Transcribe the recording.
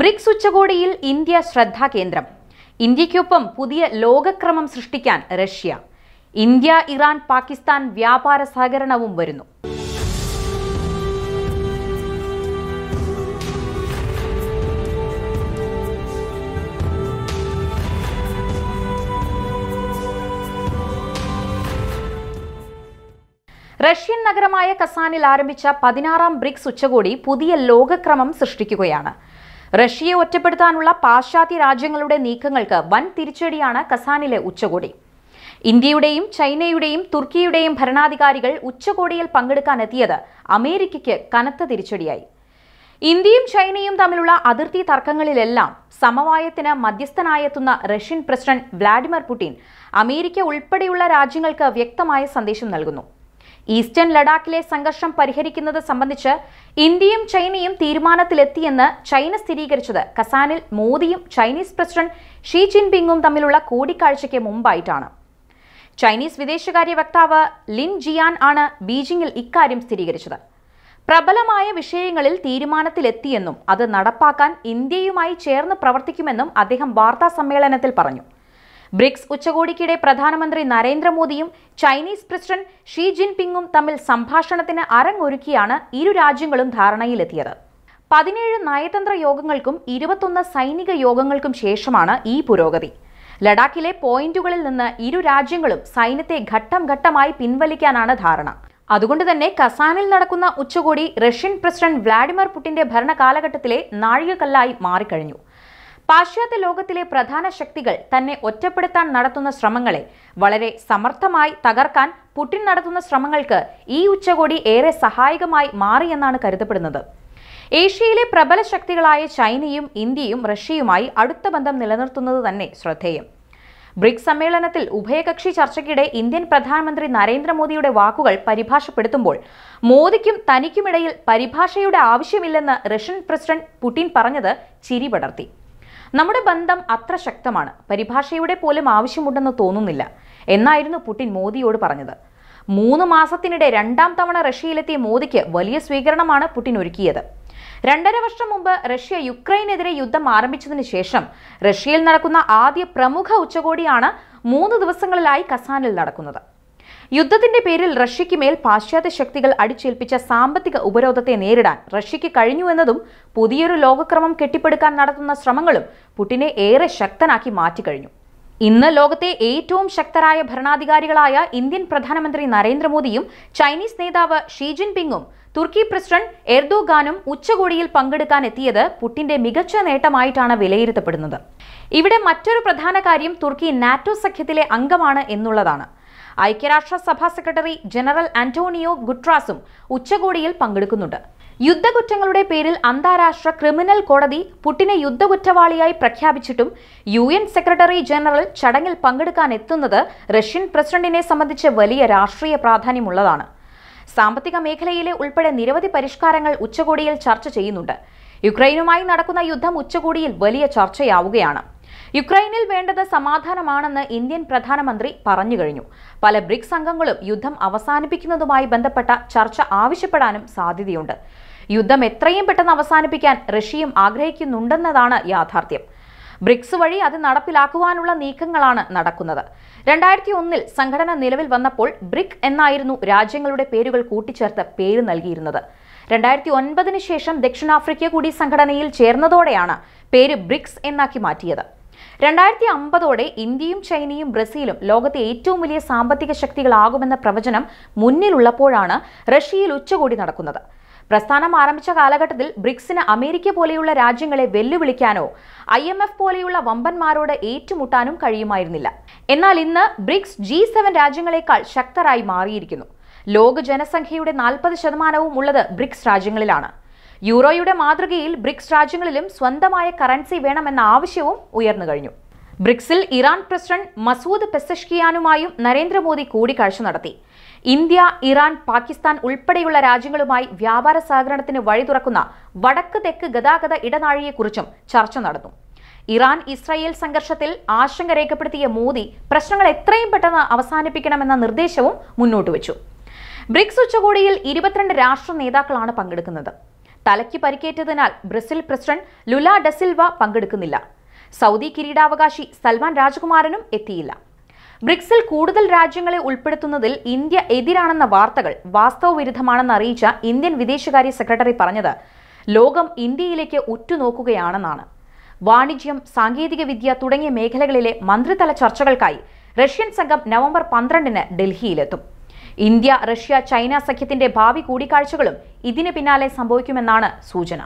BRICS ഉച്ചകോടിയിൽ India ശ്രദ്ധാകേന്ദ്രം. ഇന്ത്യയ്ക്കൊപ്പം പുതിയ ലോകക്രമം സൃഷ്ടിക്കാൻ റഷ്യ. ഇന്ത്യ ഇറാൻ പാകിസ്ഥാൻ വ്യാപാര സഹകരണവും വരുന്നു. റഷ്യൻ നഗരമായ കസാനിൽ ആരംഭിച്ച പതിനാറാം ബ്രിക്സ് ഉച്ചകോടി പുതിയ ലോകക്രമം സൃഷ്ടിക്കുകയാണ്. റഷ്യയെ ഒറ്റപ്പെടുത്താനുള്ള പാശ്ചാത്യ രാജ്യങ്ങളുടെ നീക്കങ്ങൾക്ക് വൻ തിരിച്ചടിയാണ് കസാനിലെ ഉച്ചകോടി. ഇന്ത്യയുടെയും ചൈനയുടെയും തുർക്കിയുടെയും ഭരണാധികാരികൾ ഉച്ചകോടിയിൽ പങ്കെടുക്കാനെത്തിയത് അമേരിക്കയ്ക്ക് കനത്ത തിരിച്ചടിയായി. ഇന്ത്യയും ചൈനയും തമ്മിലുള്ള അതിർത്തി തർക്കങ്ങളിലെല്ലാം സമവായത്തിന് മധ്യസ്ഥനായെത്തുന്ന Russian president Vladimir Putin America ഉൾപ്പെടെയുള്ള രാജ്യങ്ങൾക്ക് വ്യക്തമായ സന്ദേശം നൽകുന്നു. ഈസ്റ്റേൺ ലഡാക്കിലെ സംഘർഷം പരിഹരിക്കുന്നത് സംബന്ധിച്ച് ഇന്ത്യയും ചൈനയും തീരുമാനത്തിലെത്തിയെന്ന് ചൈന സ്ഥിരീകരിച്ചത്. കസാനിൽ മോദിയും ചൈനീസ് പ്രസിഡന്റ് ഷീ ജിൻപിങ്ങും തമ്മിലുള്ള കൂടിക്കാഴ്ചയ്ക്ക് മുമ്പായിട്ടാണ്. ചൈനീസ് വിദേശകാര്യ വക്താവ് ലിൻ ജിയാൻ ആണ് ബീജിംഗിൽ ഇക്കാര്യം സ്ഥിരീകരിച്ചത്. പ്രബലമായ വിഷയങ്ങളിൽ തീരുമാനത്തിലെത്തിയെന്നും അത് നടപ്പാക്കാൻ ഇന്ത്യയുമായി ചേർന്ന് പ്രവർത്തിക്കുമെന്നും അദ്ദേഹം വാർത്താ സമ്മേളനത്തിൽ പറഞ്ഞു. ബ്രിക്സ് ഉച്ചകോടിക്കിടെ പ്രധാനമന്ത്രി നരേന്ദ്രമോദിയും ചൈനീസ് പ്രസിഡന്റ് ഷീ ജിൻപിങ്ങും തമ്മിൽ സംഭാഷണത്തിന് അരങ്ങൊരുക്കിയാണ് ഇരു രാജ്യങ്ങളും ധാരണയിലെത്തിയത്. പതിനേഴ് നയതന്ത്ര യോഗങ്ങൾക്കും ഇരുപത്തൊന്ന് സൈനിക യോഗങ്ങൾക്കും ശേഷമാണ് ഈ പുരോഗതി. ലഡാക്കിലെ പോയിന്റുകളിൽ നിന്ന് ഇരു രാജ്യങ്ങളും സൈന്യത്തെ ഘട്ടം ഘട്ടമായി പിൻവലിക്കാനാണ് ധാരണ. അതുകൊണ്ട് തന്നെ കസാനിൽ നടക്കുന്ന ഉച്ചകോടി റഷ്യൻ പ്രസിഡന്റ് വ്ളാഡിമിർ പുടിന്റെ ഭരണകാലഘട്ടത്തിലെ നാഴികക്കല്ലായി മാറിക്കഴിഞ്ഞു. പാശ്ചാത്യ ലോകത്തിലെ പ്രധാന ശക്തികൾ തന്നെ ഒറ്റപ്പെടുത്താൻ നടത്തുന്ന ശ്രമങ്ങളെ വളരെ സമർത്ഥമായി തകർക്കാൻ പുടിൻ നടത്തുന്ന ശ്രമങ്ങൾക്ക് ഈ ഉച്ചകോടി ഏറെ സഹായകമായി മാറിയെന്നാണ് കരുതപ്പെടുന്നത്. ഏഷ്യയിലെ പ്രബല ശക്തികളായ ചൈനയും ഇന്ത്യയും റഷ്യയുമായി അടുത്ത ബന്ധം നിലനിർത്തുന്നത് തന്നെ ശ്രദ്ധേയം. ബ്രിക്സ് സമ്മേളനത്തിൽ ഉഭയകക്ഷി ചർച്ചയ്ക്കിടെ ഇന്ത്യൻ പ്രധാനമന്ത്രി നരേന്ദ്രമോദിയുടെ വാക്കുകൾ പരിഭാഷപ്പെടുത്തുമ്പോൾ മോദിക്കും തനിക്കുമിടയിൽ പരിഭാഷയുടെ ആവശ്യമില്ലെന്ന് റഷ്യൻ പ്രസിഡന്റ് പുടിൻ പറഞ്ഞത് ചിരി പടർത്തി നമ്മുടെ ബന്ധം അത്ര ശക്തമാണ്. പരിഭാഷയുടെ പോലും ആവശ്യമുണ്ടെന്ന് തോന്നുന്നില്ല. എന്നായിരുന്നു പുടിൻ മോദിയോട് പറഞ്ഞത്. മൂന്ന് മാസത്തിനിടെ രണ്ടാം തവണ റഷ്യയിലെത്തിയ മോദിക്ക് വലിയ സ്വീകരണമാണ് പുടിൻ ഒരുക്കിയത്. രണ്ടര വർഷം മുമ്പ് റഷ്യ യുക്രൈനെതിരെ യുദ്ധം ആരംഭിച്ചതിന് ശേഷം റഷ്യയിൽ നടക്കുന്ന ആദ്യ പ്രമുഖ ഉച്ചകോടിയാണ് മൂന്ന് ദിവസങ്ങളിലായി കസാനിൽ നടക്കുന്നത്. യുദ്ധത്തിന്റെ പേരിൽ റഷ്യയ്ക്ക് മേൽ പാശ്ചാത്യ ശക്തികൾ അടിച്ചേൽപ്പിച്ച സാമ്പത്തിക ഉപരോധത്തെ നേരിടാൻ റഷ്യയ്ക്ക് കഴിഞ്ഞുവെന്നതും പുതിയൊരു ലോകക്രമം കെട്ടിപ്പടുക്കാൻ നടത്തുന്ന ശ്രമങ്ങളും പുടിനെ ഏറെ ശക്തനാക്കി മാറ്റിക്കഴിഞ്ഞു. ഇന്ന് ലോകത്തെ ഏറ്റവും ശക്തരായ ഭരണാധികാരികളായ ഇന്ത്യൻ പ്രധാനമന്ത്രി നരേന്ദ്രമോദിയും ചൈനീസ് നേതാവ് ഷീ ജിൻപിങ്ങും തുർക്കി പ്രസിഡന്റ് എർദോഗാനും ഉച്ചകോടിയിൽ പങ്കെടുക്കാൻ എത്തിയത് പുടിന്റെ മികച്ച നേട്ടമായിട്ടാണ് വിലയിരുത്തപ്പെടുന്നത്. ഇവിടെ മറ്റൊരു പ്രധാന കാര്യം തുർക്കി നാറ്റോ സഖ്യത്തിലെ അംഗമാണ് എന്നുള്ളതാണ്. ഐക്യരാഷ്ട്ര സഭാ സെക്രട്ടറി ജനറൽ ആന്റോണിയോ ഗുട്രാസും ഉച്ചകോടിയിൽ പങ്കെടുക്കുന്നുണ്ട്. യുദ്ധകുറ്റങ്ങളുടെ പേരിൽ അന്താരാഷ്ട്ര ക്രിമിനൽ കോടതി പുട്ടിനെ യുദ്ധകുറ്റവാളിയായി പ്രഖ്യാപിച്ചിട്ടും യു എൻ സെക്രട്ടറി ജനറൽ ചടങ്ങിൽ പങ്കെടുക്കാൻ എത്തുന്നത് റഷ്യൻ പ്രസിഡന്റിനെ സംബന്ധിച്ച് വലിയ രാഷ്ട്രീയ പ്രാധാന്യമുള്ളതാണ്. സാമ്പത്തിക മേഖലയിലെ ഉൾപ്പെടെ നിരവധി പരിഷ്കാരങ്ങൾ ഉച്ചകോടിയിൽ ചർച്ച ചെയ്യുന്നുണ്ട്. യുക്രൈനുമായി നടക്കുന്ന യുദ്ധം ഉച്ചകോടിയിൽ വലിയ ചർച്ചയാവുകയാണ്. യുക്രൈനിൽ വേണ്ടത് സമാധാനമാണെന്ന് ഇന്ത്യൻ പ്രധാനമന്ത്രി പറഞ്ഞു കഴിഞ്ഞു. പല ബ്രിക്സ് അംഗങ്ങളും യുദ്ധം അവസാനിപ്പിക്കുന്നതുമായി ബന്ധപ്പെട്ട ചർച്ച ആവശ്യപ്പെടാനും സാധ്യതയുണ്ട്. യുദ്ധം എത്രയും പെട്ടെന്ന് അവസാനിപ്പിക്കാൻ റഷ്യയും ആഗ്രഹിക്കുന്നുണ്ടെന്നതാണ് യാഥാർത്ഥ്യം. ബ്രിക്സ് വഴി അത് നടപ്പിലാക്കുവാനുള്ള നീക്കങ്ങളാണ് നടക്കുന്നത്. രണ്ടായിരത്തി ഒന്നിൽ സംഘടന നിലവിൽ വന്നപ്പോൾ ബ്രിക് എന്നായിരുന്നു രാജ്യങ്ങളുടെ പേരുകൾ കൂട്ടിച്ചേർത്ത് പേര് നൽകിയിരുന്നത്. രണ്ടായിരത്തി ഒൻപതിന് ശേഷം ദക്ഷിണാഫ്രിക്ക കൂടി സംഘടനയിൽ ചേർന്നതോടെയാണ് പേര് ബ്രിക്സ് എന്നാക്കി മാറ്റിയത്. രണ്ടായിരത്തി അമ്പതോടെ ഇന്ത്യയും ചൈനയും ബ്രസീലും ലോകത്തെ ഏറ്റവും വലിയ സാമ്പത്തിക ശക്തികളാകുമെന്ന പ്രവചനം മുന്നിലുള്ളപ്പോഴാണ് റഷ്യയിൽ ഉച്ചകോടി നടക്കുന്നത്. പ്രസ്ഥാനം ആരംഭിച്ച കാലഘട്ടത്തിൽ ബ്രിക്സിന് അമേരിക്ക പോലെയുള്ള രാജ്യങ്ങളെ വെല്ലുവിളിക്കാനോ ഐ എം എഫ് പോലെയുള്ള വമ്പന്മാരോട് ഏറ്റുമുട്ടാനും കഴിയുമായിരുന്നില്ല. എന്നാൽ ഇന്ന് ബ്രിക്സ് ജി സെവൻ രാജ്യങ്ങളെക്കാൾ ശക്തരായി മാറിയിരിക്കുന്നു. ലോക ജനസംഖ്യയുടെ നാൽപ്പത് ശതമാനവും ഉള്ളത് ബ്രിക്സ് രാജ്യങ്ങളിലാണ്. യൂറോയുടെ മാതൃകയിൽ ബ്രിക്സ് രാജ്യങ്ങളിലും സ്വന്തമായ കറൻസി വേണമെന്ന ആവശ്യവും ഉയർന്നു കഴിഞ്ഞു. ബ്രിക്സിൽ ഇറാൻ പ്രസിഡന്റ് മസൂദ് പെസഷ്കിയാനുമായും നരേന്ദ്രമോദി കൂടിക്കാഴ്ച നടത്തി. ഇന്ത്യ ഇറാൻ പാകിസ്ഥാൻ ഉൾപ്പെടെയുള്ള രാജ്യങ്ങളുമായി വ്യാപാര സഹകരണത്തിന് വഴി തുറക്കുന്ന വടക്ക് തെക്ക് ഗതാഗത ഇടനാഴിയെക്കുറിച്ചും ചർച്ച നടന്നു. ഇറാൻ ഇസ്രായേൽ സംഘർഷത്തിൽ ആശങ്ക രേഖപ്പെടുത്തിയ മോദി പ്രശ്നങ്ങൾ എത്രയും പെട്ടെന്ന് അവസാനിപ്പിക്കണമെന്ന നിർദ്ദേശവും മുന്നോട്ട് വെച്ചു ബ്രിക്സ് ഉച്ചകോടിയിൽ ഇരുപത്തിരണ്ട് രാഷ്ട്ര നേതാക്കളാണ് പങ്കെടുക്കുന്നത്. തലയ്ക്ക് പരിക്കേറ്റതിനാൽ Brazil president Lula da Silva പങ്കെടുക്കുന്നില്ല. Saudi കിരീടാവകാശി സൽമാൻ രാജകുമാരനും എത്തിയില്ല. ബ്രിക്സിൽ കൂടുതൽ രാജ്യങ്ങളെ ഉൾപ്പെടുത്തുന്നതിൽ ഇന്ത്യ എതിരാണെന്ന വാർത്തകൾ വാസ്തവവിരുദ്ധമാണെന്ന് അറിയിച്ച ഇന്ത്യൻ വിദേശകാര്യ സെക്രട്ടറി പറഞ്ഞത് ലോകം ഇന്ത്യയിലേക്ക് ഉറ്റുനോക്കുകയാണെന്നാണ്. വാണിജ്യം സാങ്കേതികവിദ്യ തുടങ്ങിയ മേഖലകളിലെ മന്ത്രിതല ചർച്ചകൾക്കായി റഷ്യൻ സംഘം നവംബർ പന്ത്രണ്ടിന് ഡൽഹിയിലെത്തും. ഇന്ത്യ റഷ്യ ചൈന സഖ്യത്തിന്റെ ഭാവി കൂടിക്കാഴ്ചകളും ഇതിന് പിന്നാലെ സംഭവിക്കുമെന്നാണ് സൂചന.